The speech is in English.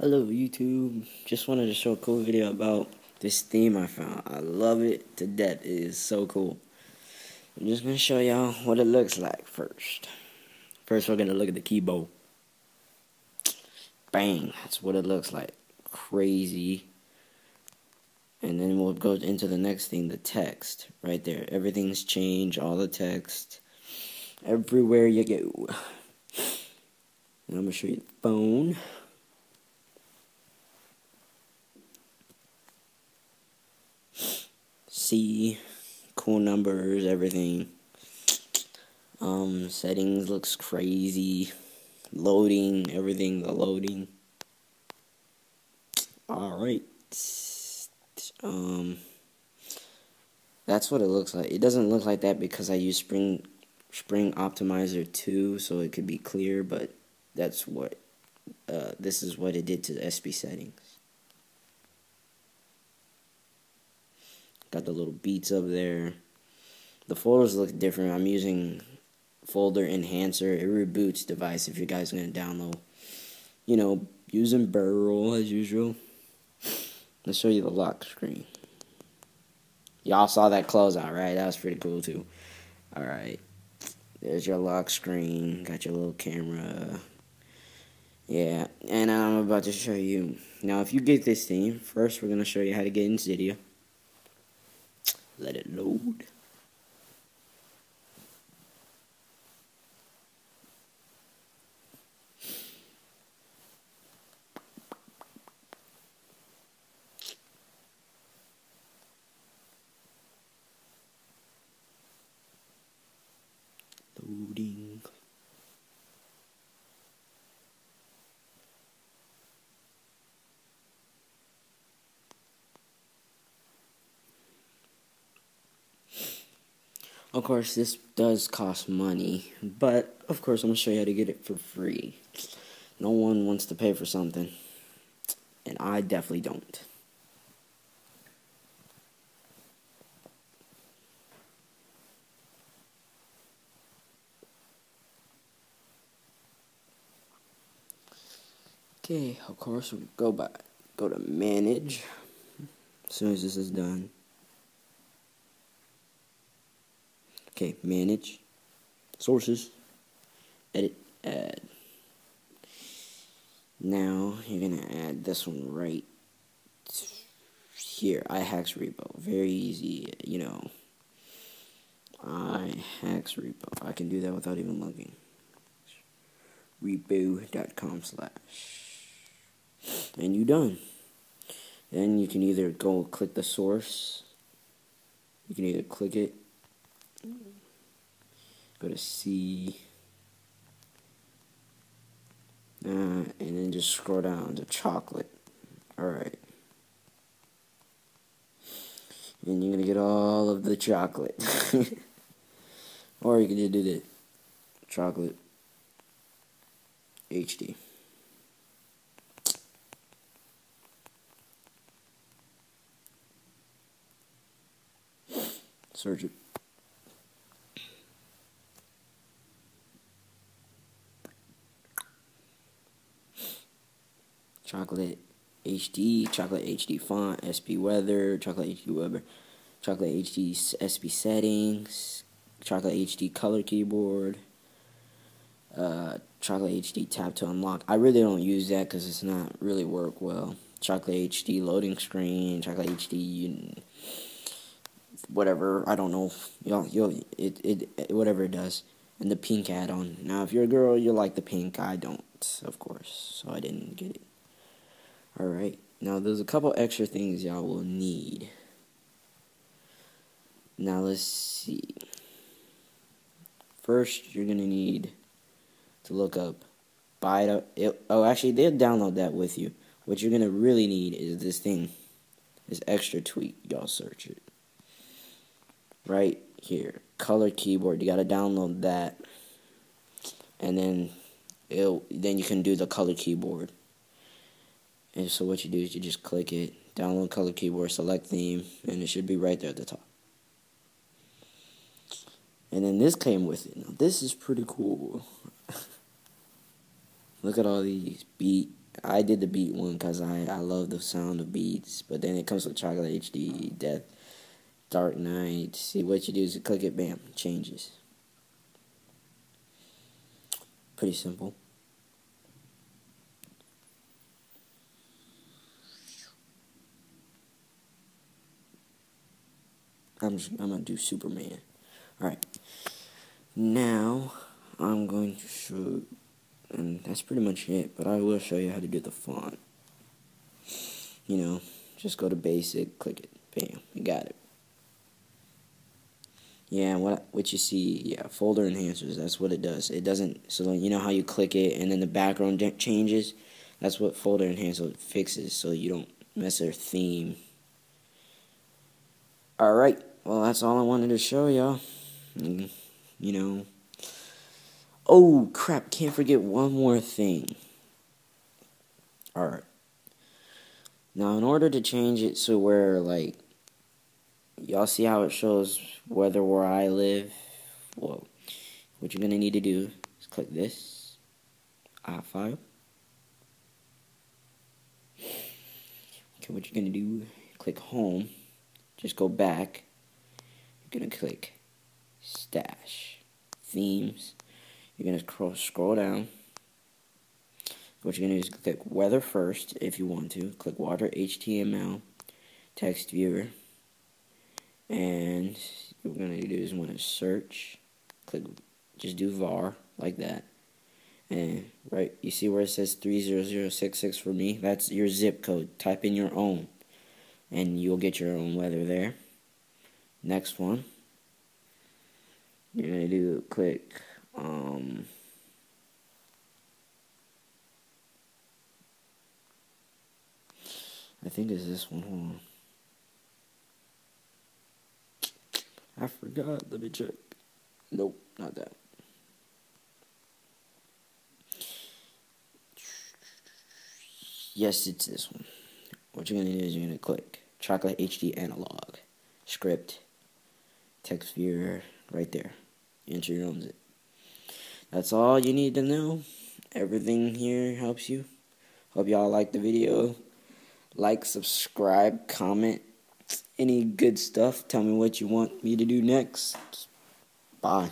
Hello YouTube, just wanted to show a cool video about this theme I found. I love it to death, it is so cool. I'm just to show y'all what it looks like first. First we're going to look at the keyboard. Bang, that's what it looks like. Crazy. And then we'll go into the next thing, the text. Right there, everything's changed, all the text. Everywhere you go. Now I'm to show you the phone. See cool numbers, everything. Um, settings looks crazy. Loading, everything, the loading. Alright. Um, that's what it looks like. It doesn't look like that because I use Spring Springtomize 2, so it could be clear, but that's what, uh, this is what it did to the SB settings. Got the little beats up there. The folders look different. I'm using Folderenhancer. It reboots device if you guys are going to download. You know, using Barrel as usual. Let's show you the lock screen. Y'all saw that closeout, right? That was pretty cool too. Alright. There's your lock screen. Got your little camera. Yeah, and I'm about to show you. Now, if you get this theme, first we're going to show you how to get in Cydia. Let it load. Loading. Of course, this does cost money, but of course, I'm to show you how to get it for free. No one wants to pay for something, and I definitely don't. Okay, of course, we go back, go to manage as soon as this is done. Okay, manage, sources, edit, add. Now you're gonna add this one right here. iHacks repo, very easy. You know, iHacks repo. I can do that without even looking. Repo.com slash, and you done. Then you can either go click the source. You can either click it Go to C. Uh, and then just scroll down to chocolate. Alright. And you're going to get all of the chocolate. or you can just do the chocolate HD. Search it. Chocolate HD, chocolate HD font, SP weather, chocolate HD weather, chocolate HD SB settings, chocolate HD color keyboard, uh, chocolate HD tap to unlock. I really don't use that because it's not really work well. Chocolate HD loading screen, chocolate HD, whatever. I don't know. You'll, you'll, it, it, whatever it does. And the pink add-on. Now, if you're a girl, you like the pink. I don't, of course. So I didn't get it. Alright, now there's a couple extra things y'all will need. Now let's see. First, you're going to need to look up Bida. It, oh, actually, they'll download that with you. What you're going to really need is this thing, this extra tweet. Y'all search it. Right here, color keyboard. You got to download that. And then, it'll, then you can do the color keyboard. And so what you do is you just click it, download color keyboard, select theme, and it should be right there at the top. And then this came with it. Now this is pretty cool. Look at all these beat I did the beat one because I, I love the sound of beats. But then it comes with Chocolate HD, Death, Dark Knight. See what you do is you click it, bam, changes. Pretty simple. I'm just, I'm gonna do Superman. All right. Now I'm going to show, and that's pretty much it. But I will show you how to do the font. You know, just go to basic, click it, bam, you got it. Yeah, what what you see, yeah, Folderenhancers. That's what it does. It doesn't. So you know how you click it and then the background changes. That's what Folderenhancer fixes, so you don't mess their theme. All right. Well, that's all I wanted to show y'all. Mm, you know. Oh crap! Can't forget one more thing. All right. Now, in order to change it to where like y'all see how it shows whether where I live. Well, what you're gonna need to do is click this iFile. Okay, what you're gonna do? Click home. Just go back. You're gonna click stash themes. You're gonna scroll down. What you're gonna do is click weather first if you want to. Click water HTML text viewer and what we're going to do is want to search click just do var like that and right you see where it says 30066 for me that's your zip code type in your own and you'll get your own weather there next one you're to do click um, I think it's this one. Hold on. I forgot. Let me check. Nope, not that. Yes, it's this one. What you're going to do is you're going to click Chocolate HD Analog, Script, Text Viewer, right there. Enter your own zip. That's all you need to know. Everything here helps you. Hope y'all like the video. Like, subscribe, comment, any good stuff. Tell me what you want me to do next. Bye.